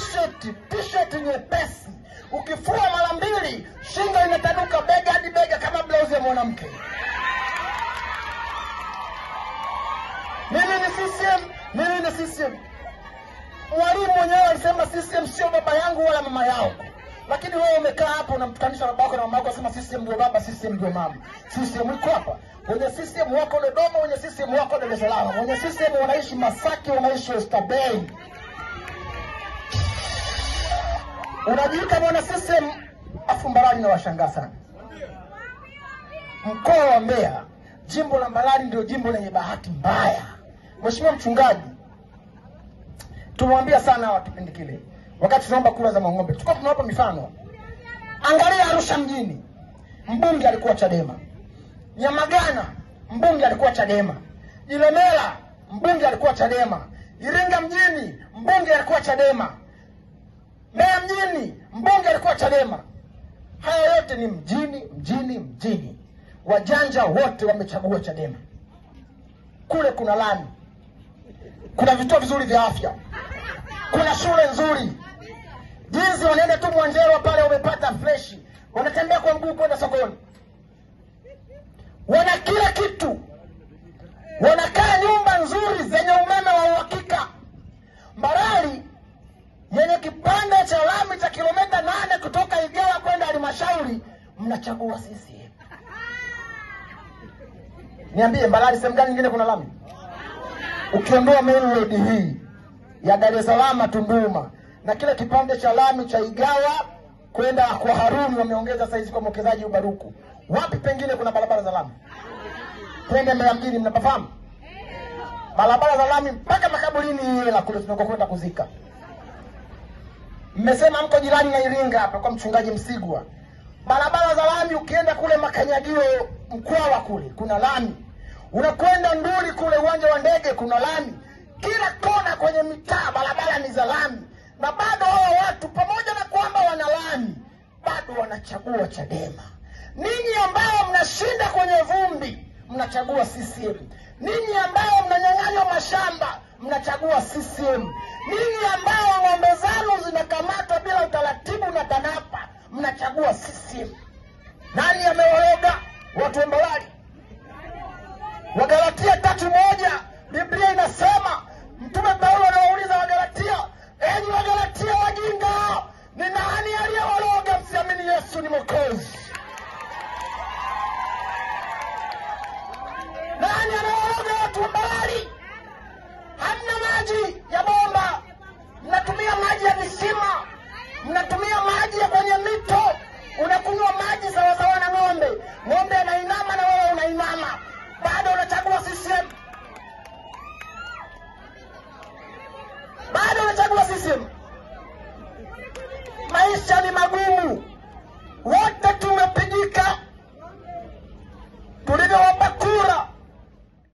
t-shirt t-shirt nyepesi. Ukifua mara mbili shingo inatanuka bega hadi bega kama blauzi ya mwanamke. Mimi ni CCM mimi ni CCM mwalimu mwenyewe alisema CCM sio baba yangu wala mama yao, lakini wewe umekaa hapo unamtukanisha baba yako na mama yako unasema CCM ndio baba CCM ndio mama. CCM iko hapa. Wenye CCM wako Dodoma wenye CCM wako Dar es Salaam. Wenye CCM wanaishi Masaki wanaishi Oysterbay unajiita mwana CCM afu Mbarali nawashangaa sana mkoa wa Mbeya jimbo la Mbarali ndio jimbo lenye bahati mbaya Mheshimiwa mchungaji tumewambia sana hawa kipindi kile wakati tunaomba kura za Mang'ombe, tulikuwa tunawapa mifano. Angalia Arusha mjini, mbunge alikuwa Chadema. Nyamagana, mbunge alikuwa Chadema. Ilemela, mbunge alikuwa Chadema. Iringa mjini, mbunge alikuwa Chadema. Mbeya mjini, mbunge alikuwa Chadema. Haya yote ni mjini, mjini, mjini. Wajanja wote wamechagua Chadema. Kule kuna lami, kuna vituo vizuri vya afya, kuna shule nzuri. Jinsi wanaenda tu Mwanjerwa pale, wamepata freshi, wanatembea kwa mguu kwenda sokoni, wana kila kitu, wanakaa nyumba nzuri zenye umeme wa uhakika. Halmashauri, mnachagua CCM. Niambie, Mbarali sehemu gani nyingine kuna lami? Ukiondoa main road hii ya Dar es Salaam Tunduma na kile kipande cha lami cha Igawa kwenda kwa Haruni wameongeza saizi kwa mwekezaji Ubaruku. Wapi pengine kuna barabara za lami? Twende Mbeya mjini, mnapafahamu barabara za lami mpaka makaburini ile la kule tunakokwenda kuzika. Mmesema mko jirani na Iringa hapa kwa mchungaji Msigwa, barabara za lami, ukienda kule Makanyagio Mkwawa kule kuna lami, unakwenda Nduli kule uwanja wa ndege kuna lami, kila kona kwenye mitaa barabara ni za lami, na bado hao watu pamoja na kwamba wana lami bado wanachagua Chadema. Ninyi ambao mnashinda kwenye vumbi mnachagua CCM. Ninyi ambao mnanyang'anywa mashamba mnachagua CCM. Ninyi ambao mnachagua CCM. Nani amewaoga watu wa Mbarali? Wagalatia tatu moja Biblia inasema, Mtume Paulo anawauliza Wagalatia, enyi Wagalatia wajinga, ni nani aliyewaloga msiamini Yesu ni Mwokozi? Nani anawaoga watu wa? Hamna maji ya bomba, mnatumia maji ya visima, mnatumia maji ya kwenye mito, unakunywa maji sawasawa na ng'ombe. Ng'ombe anainama na wewe unainama, bado unachagua CCM, bado unachagua Maisha ni magumu,